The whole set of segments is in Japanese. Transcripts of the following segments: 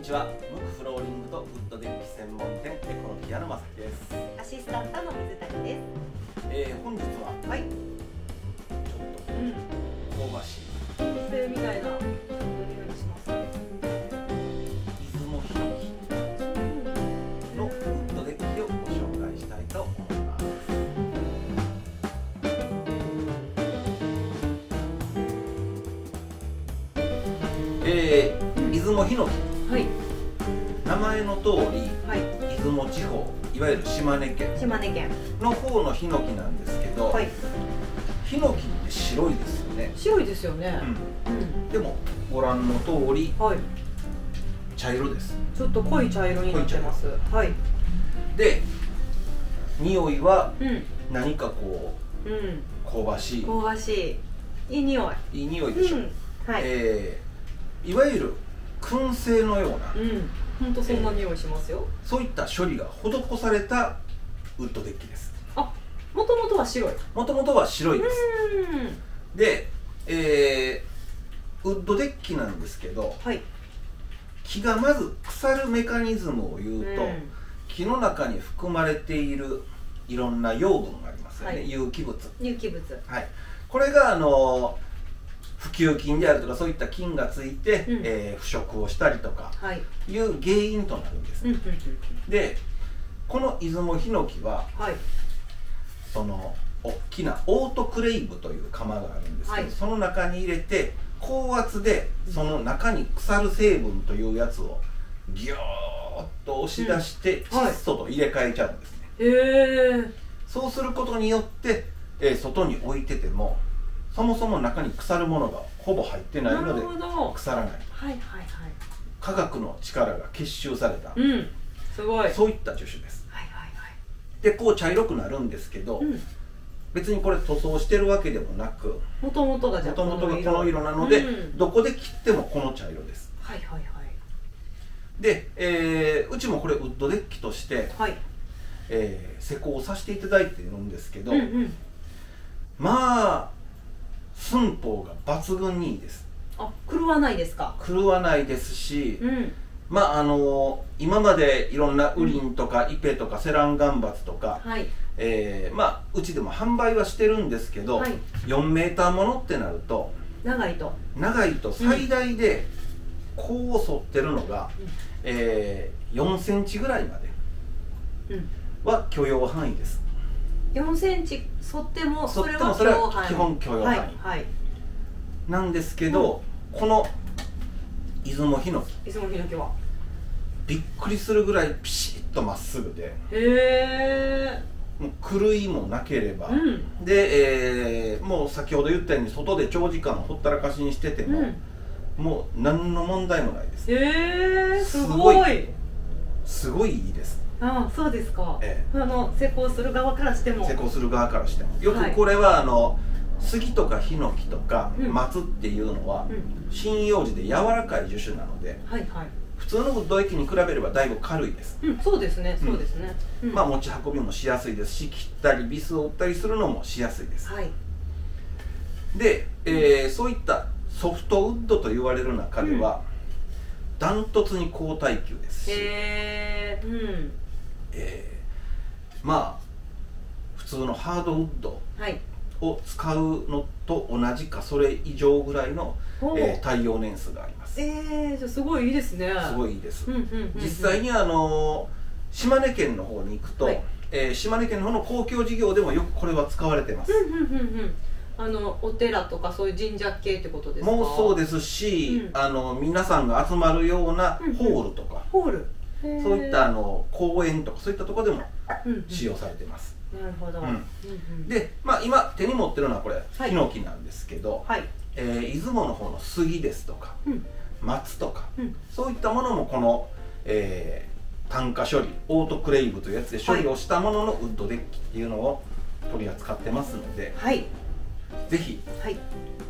にちはムクフローリングとウッドデッキ専門店エコロピアのまさきです、アシスタントの水谷です。えー、本日ははい。ちょっうん。と香ばしい燻製みたいなします。出雲ヒノキのウッドデッキをご紹介したいと思いますえー、出雲ヒノキはい。名前の通りはい。出雲地方いわゆる島根県島根県。の方のヒノキなんですけど、はい。ヒノキって白いですよね、白いですよね。うんうん。でもご覧の通りはい。茶色ですちょっと濃い茶色になってます。はい。で匂いはうん。何かこうん。う香ばしい香ばしい。いい匂い。いい匂いでしょ、うん。はい。えーいわゆる燻製のようなうん。本当そんな匂いしますよ。そういった処理が施されたウッドデッキですあ、もともとは白い。もともとは白いですうん。で、えーウッドデッキなんですけどはい。木がまず腐るメカニズムを言うと、うん木の中に含まれているいろんな養分がありますよね、はい有機物有機物。はいこれがあの腐朽菌であるとかそういった菌がついて、うんえー腐食をしたりとかはい。いう原因となるんです、うん。うん。うん。でこの出雲ヒノキははい。その大きなオートクレイブという釜があるんですけど、はいその中に入れて高圧でその中に腐る成分というやつをギューッと押し出してうんはい窒素と入れ替えちゃうんですね、へえ。そうすることによって、えー外に置いててもそもそも中に腐るものがほぼ入ってないので。腐らないはいはいはい。科学の力が結集された、うん。すごい。はいそういった樹種ですはいはい。でこう茶色くなるんですけど、うん。別にこれ塗装してるわけでもなくもともとがじゃあもともとがこの色なので、うんどこで切ってもこの茶色ですはいはいはい。で、えーうちもこれウッドデッキとして、はい。えー施工させていただいているんですけど、うんうん。まあ寸法が抜群にいいですあ、狂わないですか？狂わないですし、うん。まああの今までいろんなウリンとかイペとかセランガンバツとか、はい。えーまあうちでも販売はしてるんですけど、はい4メーターものってなると長いと。長いと最大でこう沿ってるのが、えー4センチぐらいまでうん。は許容範囲です四センチ沿ってもそれは基本許容範囲はいはい。なんですけど、この出雲ヒノキ出雲ヒノキは。びっくりするぐらいピシッとまっすぐでへえ。もう狂いもなければ、うん。で、えーもう先ほど言ったように外で長時間ほったらかしにしてても、うん。もう何の問題もないですへえ。すすごごい。すごいいいですあ、そうですか。えあの施工する側からしても。施工する側からしてもよはいくこれはあの杉とかヒノキとかうん松っていうのはうん。針葉樹で柔らかい樹種なのではいはい。普通のウッド液に比べればだいぶ軽いです、うん、そうですね。うんそうですね。うんまあ持ち運びもしやすいですし切ったりビスを打ったりするのもしやすいですはい。で、えーそういったソフトウッドと言われる中では、ダントツに高耐久ですし、へえ。うん。えーまあ普通のハードウッドはい。を使うのと同じかそれ以上ぐらいの、ほうえー耐用年数がありますえー、じゃあすごいいいですね。すごいいいです、うんうんうんうん。実際にあの島根県の方に行くと、はいえー島根県の方の公共事業でもよくこれは使われてます、うんうんうんうん。あのお寺とかそういう神社系ってことですか？もうそうす。ですし、うんあの皆さんが集まるようなうんうんホールとか、ホール。そういったあの公園とかそういったところでも使用されてます、なるほど。で、まあ、今手に持ってるのはこれ、はい。ヒノキなんですけど、はい。えー出雲の方の杉ですとかうん。松とかうん。そういったものもこの、えー炭化処理オートクレイブというやつで処理をしたもののウッドデッキっていうのを取り扱ってますので、はいぜひはい。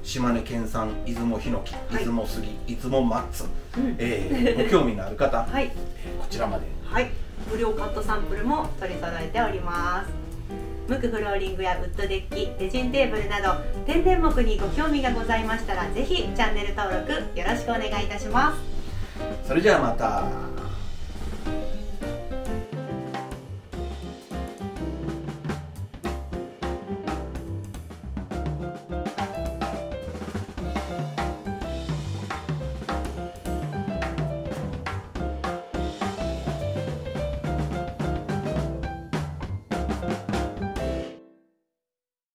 島根県産出雲ヒノキ、い出雲杉出雲松、うん。えーご興味のある方、はいえーこちらまではい。無料カットサンプルも取り揃えております。無垢フローリングやウッドデッキ、レジンテーブルなど天然木にご興味がございましたらぜひチャンネル登録よろしくお願いいたします。それじゃあまた